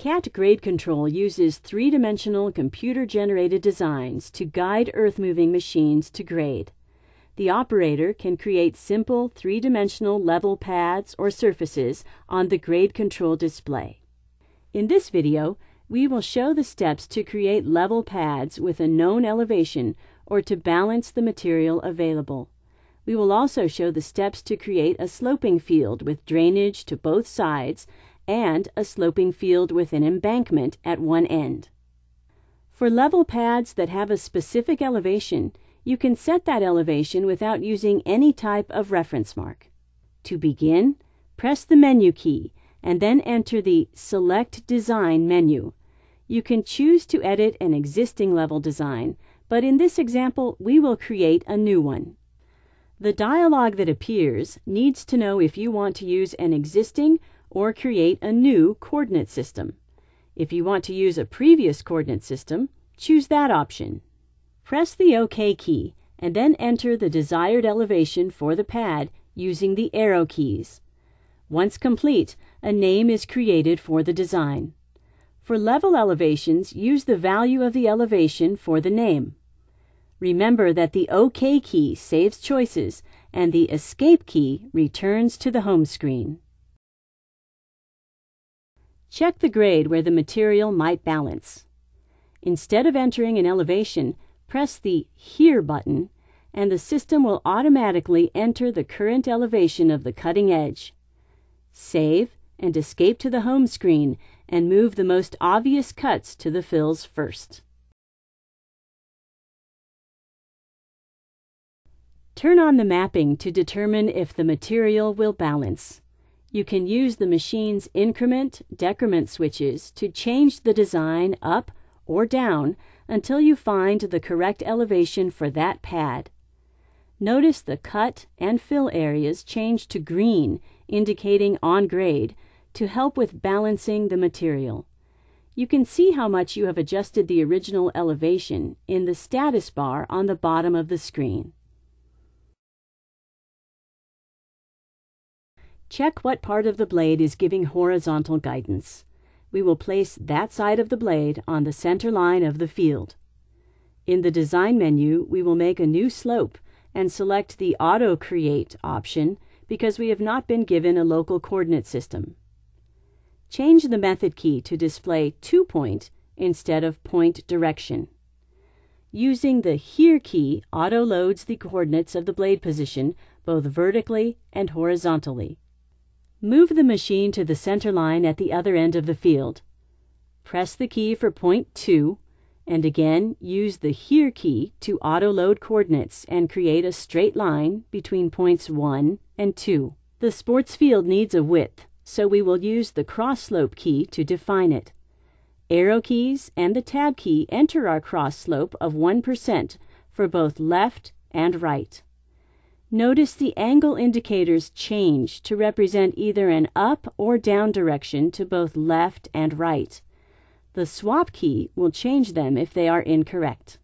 CAT Grade Control uses three-dimensional computer-generated designs to guide earth-moving machines to grade. The operator can create simple three-dimensional level pads or surfaces on the grade control display. In this video, we will show the steps to create level pads with a known elevation or to balance the material available. We will also show the steps to create a sloping field with drainage to both sides and a sloping field with an embankment at one end. For level pads that have a specific elevation, you can set that elevation without using any type of reference mark. To begin, press the menu key and then enter the Select Design menu. You can choose to edit an existing level design, but in this example, we will create a new one. The dialog that appears needs to know if you want to use an existing or create a new coordinate system. If you want to use a previous coordinate system, choose that option. Press the OK key and then enter the desired elevation for the pad using the arrow keys. Once complete, a name is created for the design. For level elevations, use the value of the elevation for the name. Remember that the OK key saves choices and the Escape key returns to the home screen. Check the grade where the material might balance. Instead of entering an elevation, press the Here button and the system will automatically enter the current elevation of the cutting edge. Save and escape to the home screen and move the most obvious cuts to the fills first. Turn on the mapping to determine if the material will balance. You can use the machine's increment decrement switches to change the design up or down until you find the correct elevation for that pad. Notice the cut and fill areas change to green, indicating on grade, to help with balancing the material. You can see how much you have adjusted the original elevation in the status bar on the bottom of the screen. Check what part of the blade is giving horizontal guidance. We will place that side of the blade on the center line of the field. In the Design menu, we will make a new slope and select the Auto Create option because we have not been given a local coordinate system. Change the method key to display two point instead of point direction. Using the Here key auto loads the coordinates of the blade position both vertically and horizontally. Move the machine to the center line at the other end of the field. Press the key for point 2 and again use the Here key to auto-load coordinates and create a straight line between points 1 and 2. The sports field needs a width, so we will use the cross slope key to define it. Arrow keys and the tab key enter our cross slope of 1% for both left and right. Notice the angle indicators change to represent either an up or down direction to both left and right. The swap key will change them if they are incorrect.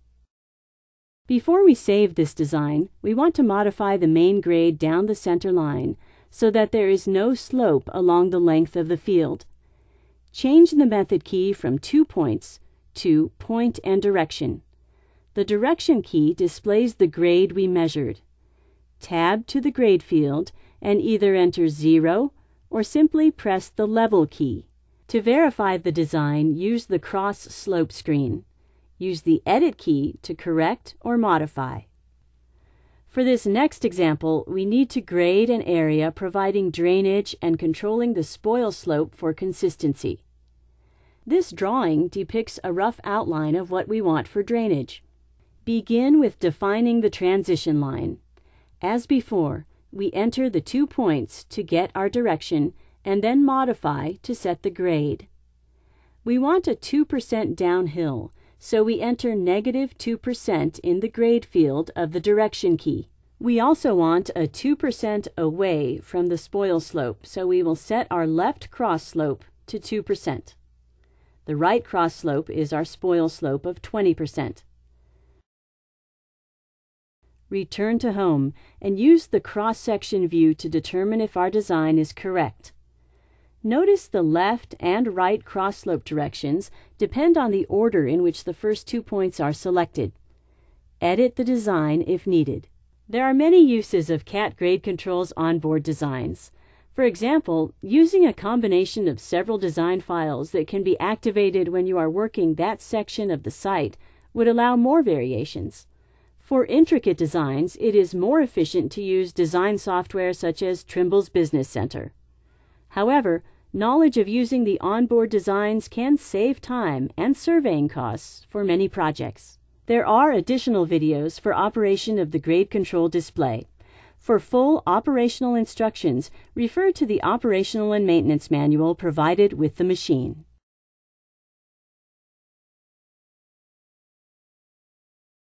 Before we save this design, we want to modify the main grade down the center line so that there is no slope along the length of the field. Change the method key from two points to point and direction. The direction key displays the grade we measured tab to the grade field and either enter 0 or simply press the level key. To verify the design, use the cross slope screen. Use the edit key to correct or modify. For this next example, we need to grade an area providing drainage and controlling the spoil slope for consistency. This drawing depicts a rough outline of what we want for drainage. Begin with defining the transition line. As before, we enter the two points to get our direction and then modify to set the grade. We want a 2% downhill, so we enter negative 2% in the grade field of the direction key. We also want a 2% away from the spoil slope, so we will set our left cross slope to 2%. The right cross slope is our spoil slope of 20%. Return to home and use the cross-section view to determine if our design is correct. Notice the left and right cross slope directions depend on the order in which the first two points are selected. Edit the design if needed. There are many uses of CAT grade control's onboard designs. For example, using a combination of several design files that can be activated when you are working that section of the site would allow more variations. For intricate designs, it is more efficient to use design software such as Trimble's Business Center. However, knowledge of using the onboard designs can save time and surveying costs for many projects. There are additional videos for operation of the grade control display. For full operational instructions, refer to the operational and maintenance manual provided with the machine.